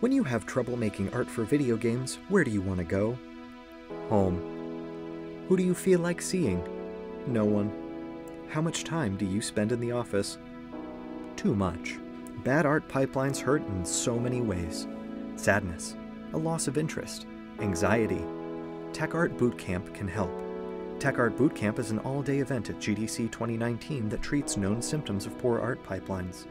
When you have trouble making art for video games, where do you want to go? Home. Who do you feel like seeing? No one. How much time do you spend in the office? Too much. Bad art pipelines hurt in so many ways sadness, a loss of interest, anxiety. Tech Art Bootcamp can help. Tech Art Bootcamp is an all day event at GDC 2019 that treats known symptoms of poor art pipelines.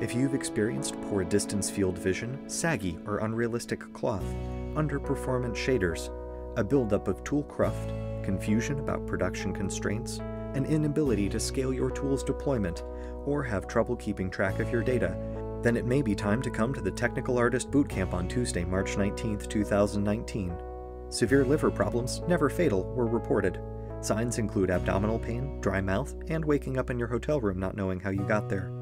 If you've experienced poor distance field vision, saggy or unrealistic cloth, underperformant shaders, a buildup of tool cruft, confusion about production constraints, an inability to scale your tool's deployment, or have trouble keeping track of your data, then it may be time to come to the Technical Artist Bootcamp on Tuesday, March 19, 2019. Severe liver problems, never fatal, were reported. Signs include abdominal pain, dry mouth, and waking up in your hotel room not knowing how you got there.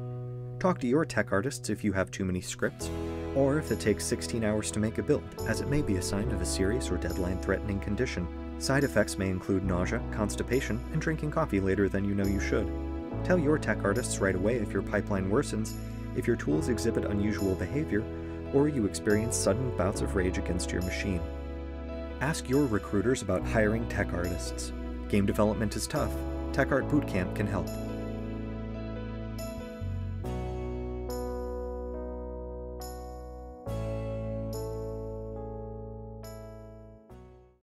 Talk to your tech artists if you have too many scripts, or if it takes 16 hours to make a build, as it may be a sign of a serious or deadline threatening condition. Side effects may include nausea, constipation, and drinking coffee later than you know you should. Tell your tech artists right away if your pipeline worsens, if your tools exhibit unusual behavior, or you experience sudden bouts of rage against your machine. Ask your recruiters about hiring tech artists. Game development is tough. Tech Art Bootcamp can help.